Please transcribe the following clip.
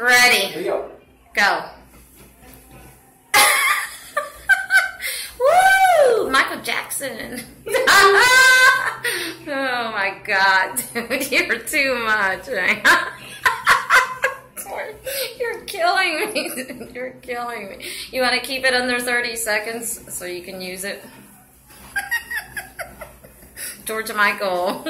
Ready. Go. Go. Woo! Michael Jackson. oh my God, dude, you're too much. You're killing me. You're killing me. You want to keep it under 30 seconds so you can use it? George Michael.